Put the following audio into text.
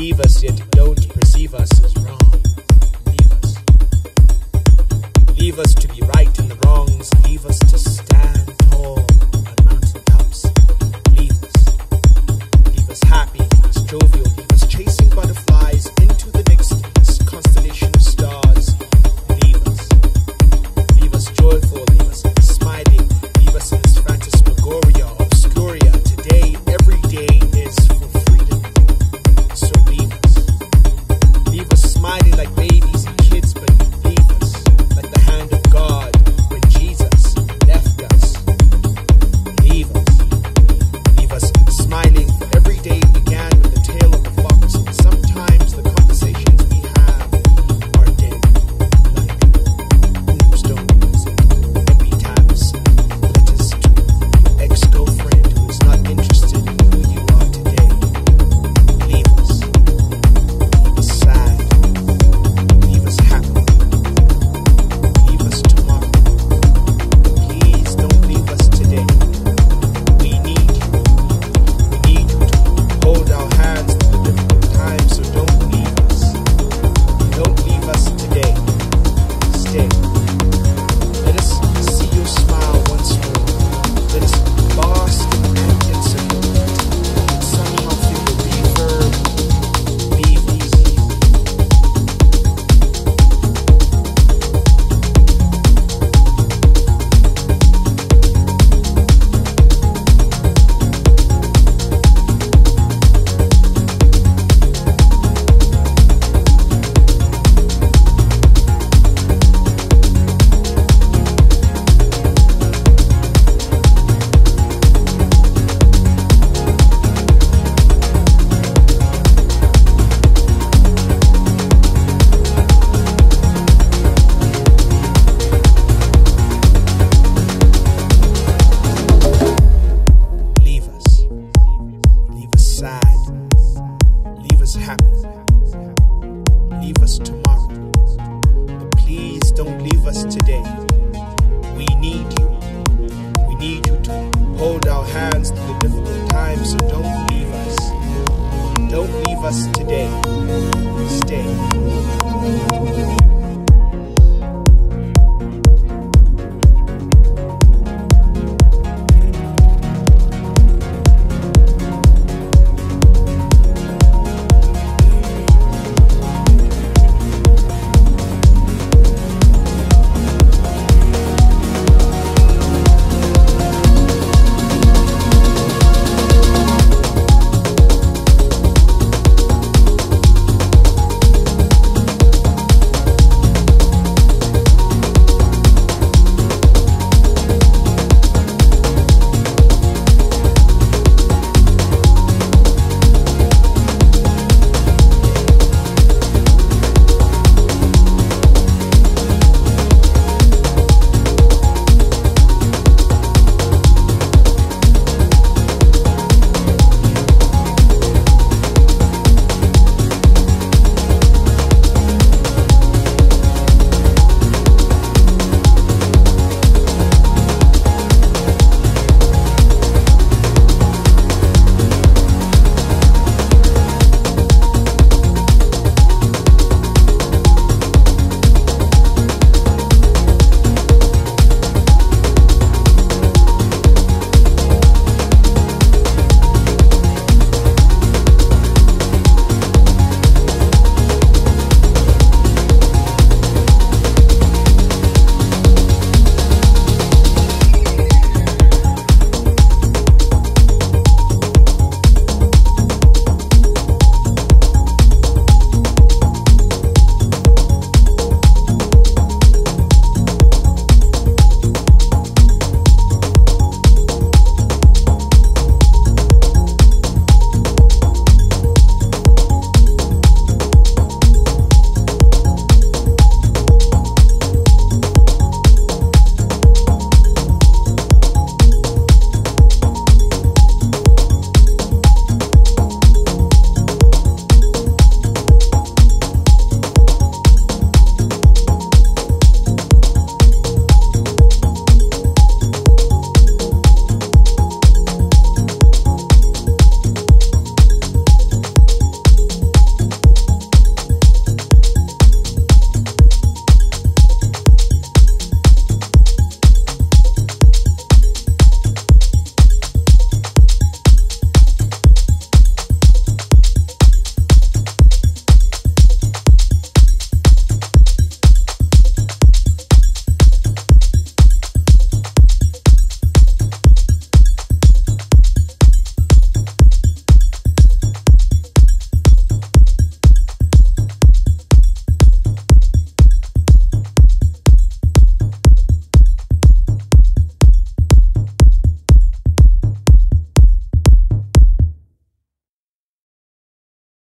believe us yet don't perceive us as wrong. Leave us. Leave us to be right in the wrongs. Leave us to stand tall on mountain tops. Leave us. Leave us happy, leave jovial. Hands through the difficult times, so don't leave us. Don't leave us today. Stay.